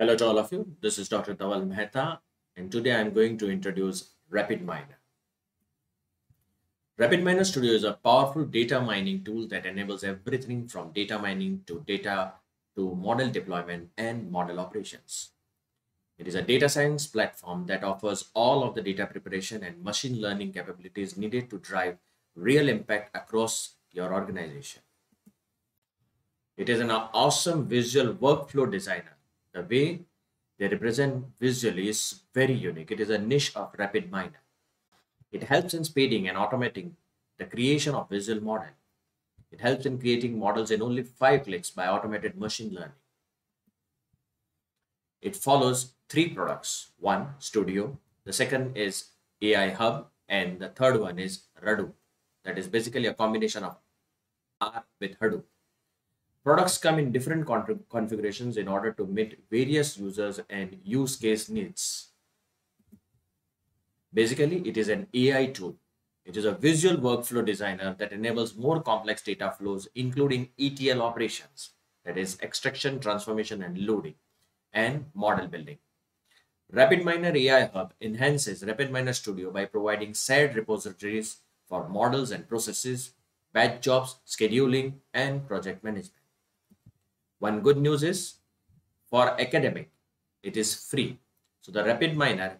Hello to all of you. This is Dr. Dhaval Maheta, and today I'm going to introduce RapidMiner. RapidMiner Studio is a powerful data mining tool that enables everything from data mining to data to model deployment and model operations. It is a data science platform that offers all of the data preparation and machine learning capabilities needed to drive real impact across your organization. It is an awesome visual workflow designer the way they represent visually is very unique. It is a niche of RapidMiner. It helps in speeding and automating the creation of visual model. It helps in creating models in only five clicks by automated machine learning. It follows three products. One, Studio. The second is AI Hub. And the third one is Radoop. That is basically a combination of R with Hadoop. Products come in different configurations in order to meet various users and use case needs. Basically, it is an AI tool. It is a visual workflow designer that enables more complex data flows, including ETL operations, that is extraction, transformation, and loading, and model building. RapidMiner AI Hub enhances RapidMiner Studio by providing shared repositories for models and processes, batch jobs, scheduling, and project management. One good news is for academic, it is free. So the RapidMiner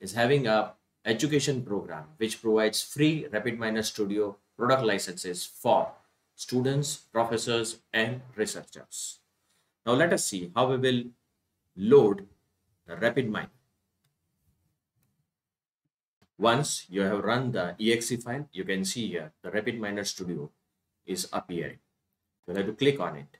is having a education program which provides free RapidMiner Studio product licenses for students, professors, and researchers. Now let us see how we will load the RapidMiner. Once you have run the exe file, you can see here the RapidMiner Studio is appearing. You'll have to click on it.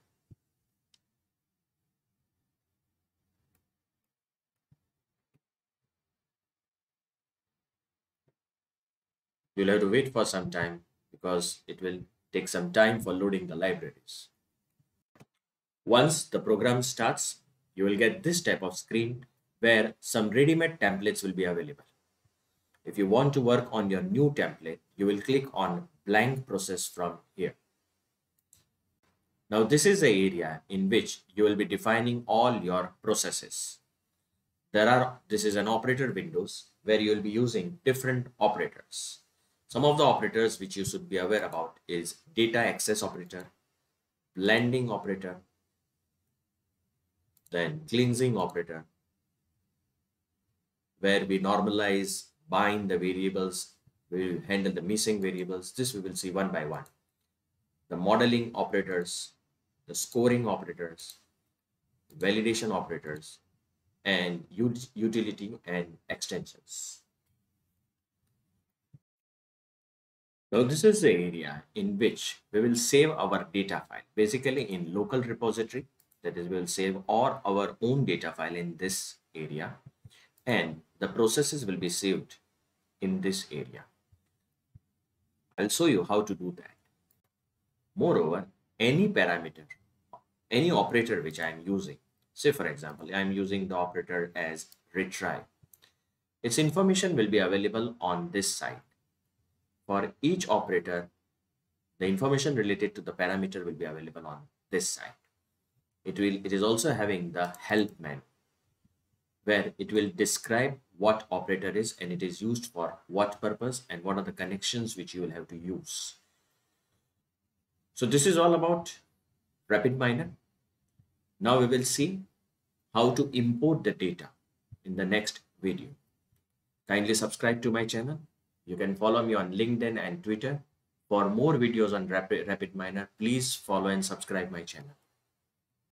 You'll have to wait for some time because it will take some time for loading the libraries. Once the program starts, you will get this type of screen where some ready-made templates will be available. If you want to work on your new template, you will click on blank process from here. Now this is the area in which you will be defining all your processes. There are, this is an operator windows where you will be using different operators. Some of the operators which you should be aware about is data access operator, blending operator, then cleansing operator, where we normalize, bind the variables, we handle the missing variables. This we will see one by one. The modeling operators, the scoring operators, validation operators, and utility and extensions. Now this is the area in which we will save our data file basically in local repository that is we will save or our own data file in this area and the processes will be saved in this area. I'll show you how to do that. Moreover, any parameter, any operator which I am using, say for example, I am using the operator as retry. Its information will be available on this side for each operator, the information related to the parameter will be available on this side. It will. It is also having the help menu where it will describe what operator is and it is used for what purpose and what are the connections which you will have to use. So this is all about RapidMiner. Now we will see how to import the data in the next video. Kindly subscribe to my channel you can follow me on LinkedIn and Twitter. For more videos on RapidMiner, please follow and subscribe my channel.